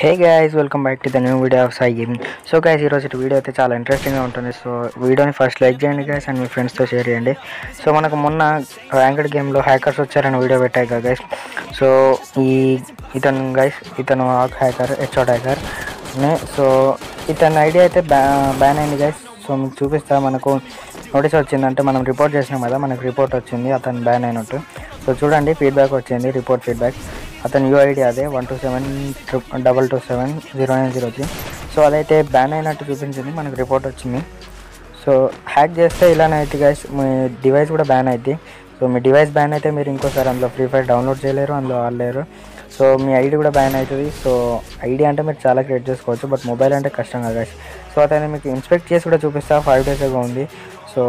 Hey guys welcome back to the new video of Sai gaming so guys ఈరోజు video అయితే చాలా ఇంట్రెస్టింగ్గా ఉంటుంది. సో వీడియోని ఫస్ట్ లైక్ చేయండి గాయస్ అండ్ మీ ఫ్రెండ్స్తో షేర్ చేయండి. సో మనకు మొన్న ర్యాంకెడ్ గేమ్లో హ్యాకర్స్ వచ్చారని వీడియో పెట్టాయి కదా గైస్ సో ఈ ఇతను గైస్ ఇతను ఆక్ హ్యాకర్ హెచ్ఓట్ హ్యాకర్ సో ఇతని ఐడియా అయితే బ్యా బ్యాన్ అయింది గైస్ సో మీకు చూపిస్తా మనకు నోటీస్ వచ్చిందంటే మనం రిపోర్ట్ చేసినాం కదా మనకు రిపోర్ట్ వచ్చింది అతను బ్యాన్ అయినట్టు. సో చూడండి ఫీడ్బ్యాక్ వచ్చింది రిపోర్ట్ ఫీడ్బ్యాక్ అతని యూఐడి అదే one two seven double two seven zero nine zero three so అదైతే బ్యాన్ అయినట్టు చూపించింది మనకు రిపోర్ట్ వచ్చింది. సో హ్యాక్ చేస్తే ఇలానే అయితే గైస్ మీ డివైస్ కూడా బ్యాన్ అవుతుంది సో మీ డివైస్ బ్యాన్ అయితే మీరు ఇంకోసారి అందులో ఫ్రీ ఫైర్ డౌన్లోడ్ చేయలేరు అందులో ఆడలేరు సో మీ ఐడి కూడా బ్యాన్ అవుతుంది. సో ఐడి అంటే మీరు చాలా క్రియేట్ చేసుకోవచ్చు బట్ మొబైల్ అంటే కష్టం కదా గైస్ సో అతను మీకు ఇన్స్పెక్ట్ చేసి కూడా చూపిస్తా ఫైవ్ డేస్ ఏగా ఉంది. సో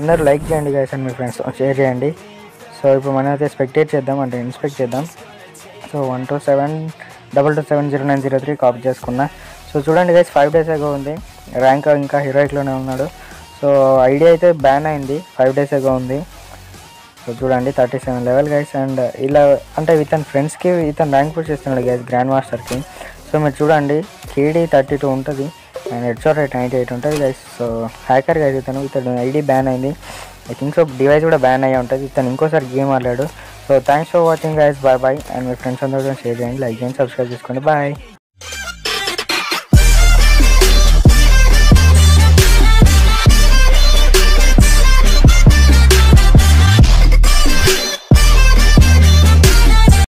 అందరూ లైక్ చేయండి గైస్ అండ్ మీ ఫ్రెండ్స్ షేర్ చేయండి. సో ఇప్పుడు మనం అయితే స్పెక్టేట్ చేద్దాం అంటే ఇన్స్పెక్ట్ చేద్దాం. So one two seven double two seven zero nine zero three copy చేసుకున్నా. సో చూడండి గైస్ ఫైవ్ డేస్ ఎగో ఉంది. ర్యాంక్ ఇంకా హీరోయిక్లోనే ఉన్నాడు. సో ఐడియా అయితే బ్యాన్ అయింది. ఫైవ్ డేస్ ఎగో ఉంది. సో చూడండి thirty seven level guys and ఇలా అంటే ఇతని ఫ్రెండ్స్కి ఇతను ర్యాంక్ పుష్ చేస్తున్నాడు గైస్ గ్రాండ్ మాస్టర్కి సో మీరు చూడండి కేడీ థర్టీ టూ ఉంటుంది. And headshot rate ninety eight ఉంటుంది గైస్ సో హ్యాకర్ గైస్ ఇతను ఇతను ఐడి బ్యాన్ అయింది. ఐ థింక్ సో డివైస్ కూడా బ్యాన్ అయ్యి ఉంటుంది. ఇతను ఇంకోసారి game ఆడలేడు. So thanks for watching guys bye bye and me friends అందరితో షేర్ చేయండి లైక్ చేయండి సబ్స్క్రైబ్ చేసుకోండి బాయ్